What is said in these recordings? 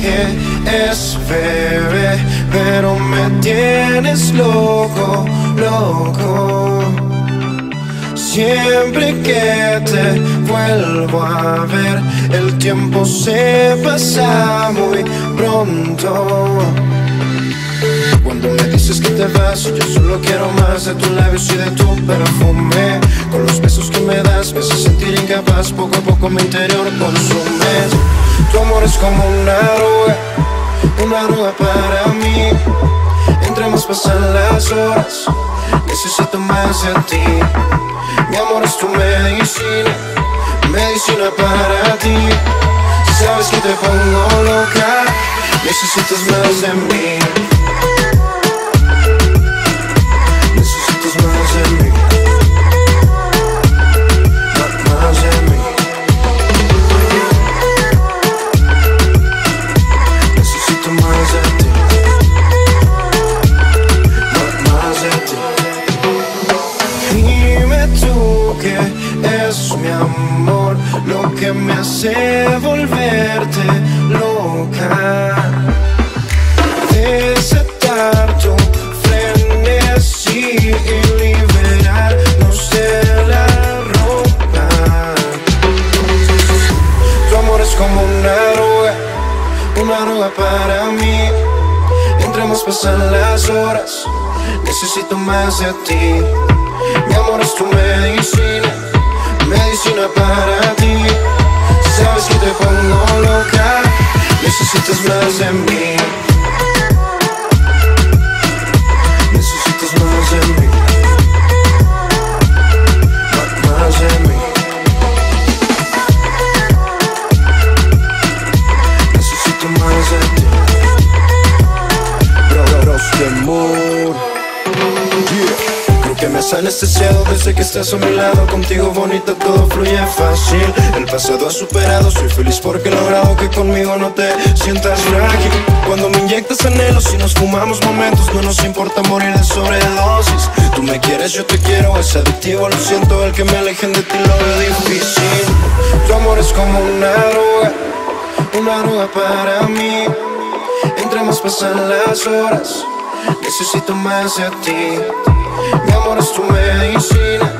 que es bebé, pero me tienes loco, loco. Siempre que te vuelvo a ver, el tiempo se pasa muy pronto. Cuando me dices que te vas, yo solo quiero más de tus labios y de tu perfume. Con los besos que me das, me hace sentir incapaz. Poco a poco mi interior consumes. Tu amor es como una arruga, una arruga para mí. Entre más pasan las horas, necesito más de ti. Mi amor es tu medicina, medicina para ti. Sabes que te pongo loca, necesitas más de mí. Lo que me hace volverte loca. Desatar tu frenesí y liberarnos de la ropa. Tu amor es como una arruga, una arruga para mí. Entre más pasan las horas, necesito más de ti. Mi amor es tu medicina medicina para ti. Sabes que te pongo loca, necesitas más de mí. Has anestesiado desde que estás a mi lado. Contigo bonita todo fluye fácil. El pasado ha superado, soy feliz porque he logrado que conmigo no te sientas frágil. Cuando me inyectas anhelos y nos fumamos momentos No nos importa morir de sobredosis. Tú me quieres, yo te quiero, es adictivo Lo siento, el que me alejen de ti lo veo difícil. Tu amor es como una droga Una droga para mí. Entre más pasan las horas Necesito más de ti mi amor es tu medicina,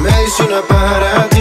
medicina para ti.